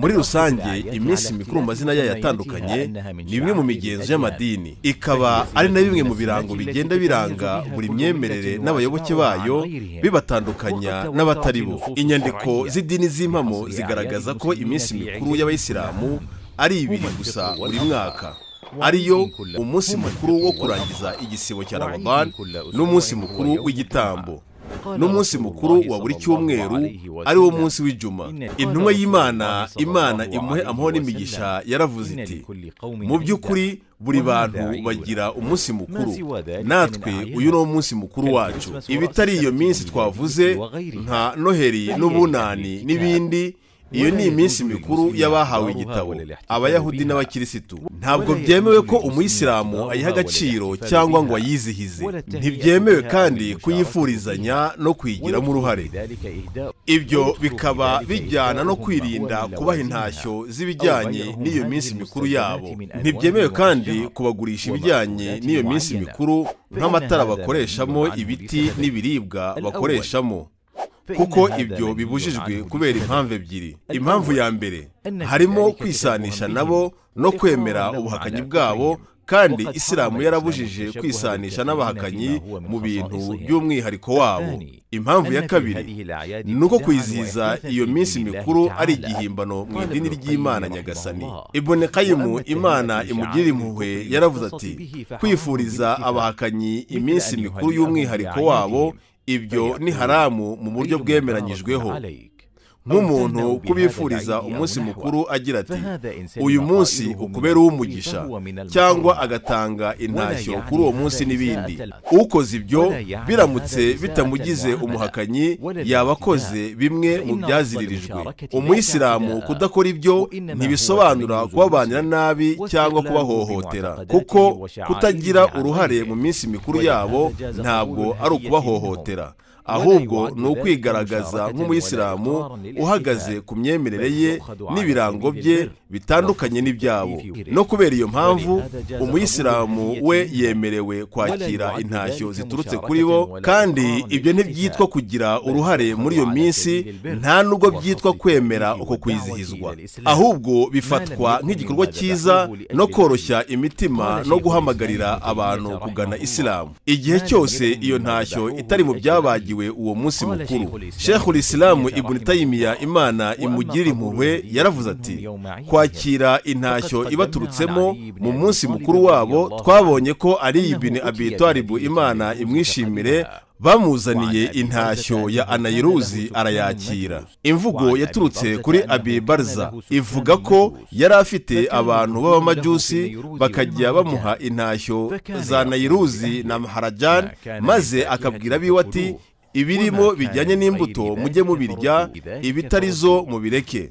muri rusange iminsi mikuru mu mazina yayo atandukanye ni imwe mu migenzo y'amadini. Ikaba ari na bimwe mu birango bigenda biranga buri myemerere n'abayoboke bayo bibatandukanya n'abatari bo. Inyandiko z'idini z'impamo zigaragaza ko iminsi mikuru y'abayisilamu ari ibiri gusa buri mwaka. Ariyo umunsi mukuru wo kurangiza igisibo cya ramadan n'umunsi mukuru w'igitambo. N'umunsi mukuru wa buri cyumweru ari wo munsi w'ijuma. Intumwa y'imana imana imuhe amahoro n'imigisha yaravuze iti mu by'ukuri buri bantu bagira umunsi mukuru. natwe uyu ni wo munsi mukuru wacu. ibitari iyo minsi twavuze nka noheri n'ubunani n'ibindi. Iyo ni iminsi mikuru y'abahawe igitabo. abayahudi n'abakirisitu. Ntabwo byemewe ko umuyisilamu ayiha agaciro cyangwa ngo ayizihize ntibyemewe kandi kuyifurizanya no kuyigiramo uruhare ibyo bikaba bijyana no kwirinda kubaha intashyo z'ibijyanye n'iyo minsi mikuru yabo. ntibyemewe kandi kubagurisha ibijyanye n'iyo minsi mikuru nk'amatara bakoreshamo ibiti n'ibiribwa bakoreshamo. Kuko ibyo bibujijwe kubera impamvu ebyiri. Impamvu ya mbere harimo kwisanisha nabo no kwemera ubuhakanyi bwabo kandi isilamu yarabujije kwisanisha n'abahakanyi mu bintu by'umwihariko wabo. Impamvu ya kabiri ni uko kwizihiza iyo minsi mikuru ari igihimbano mu idini ry'imana nyagasani. ibonekayimu imana imugirira impuhwe yaravuze ati kwifuriza abahakanyi iminsi mikuru y'umwihariko wabo ibyo ni haramu mu buryo bwemeranyijweho. Nk'umuntu kubifuriza umunsi mukuru agira ati uyu munsi ukubera uw'umugisha cyangwa agatanga intashyo kuri uwo munsi n'ibindi. Ukoze ibyo biramutse bitamugize umuhakanyi yaba akoze bimwe mu byaziririjwe. Umuyisilamu kudakora ibyo ntibisobanura kubabanira nabi cyangwa kubahohotera kuko kutagira uruhare mu minsi mikuru yabo ntabwo ari ukubahohotera. Ahubwo ni ukwigaragaza nk'umuyisilamu uhagaze ku myemerere ye n'ibirango bye bitandukanye n'ibyabo no kubera iyo mpamvu umuyisilamu we yemerewe kwakira intashyo ziturutse kuri bo kandi ibyo ntibyitwa kugira uruhare muri iyo minsi nta nubwo byitwa kwemera uko kwizihizwa ahubwo bifatwa nk'igikorwa cyiza no koroshya imitima no guhamagarira abantu kugana isilamu igihe cyose iyo ntashyo itari mu byabagiwe uwo munsi mukuru. Shekhu isilamu ibuni tayimiya imana imugirira impuhwe yaravuze ati kwakira intashyo ibaturutsemo mu munsi mukuru wabo twabonye ko ari ibini abitwaribu imana imwishimire bamuzaniye intashyo ya anayiruzi arayakira. Imvugo yaturutse kuri abibarza ivuga ko yari afite abantu b'abamajusi bakajya bamuha intashyo za nayiruzi na maharajani maze akabwira abiwe ati ibirimo bijyanye n'imbuto mujye mubirya ibitarizo mubireke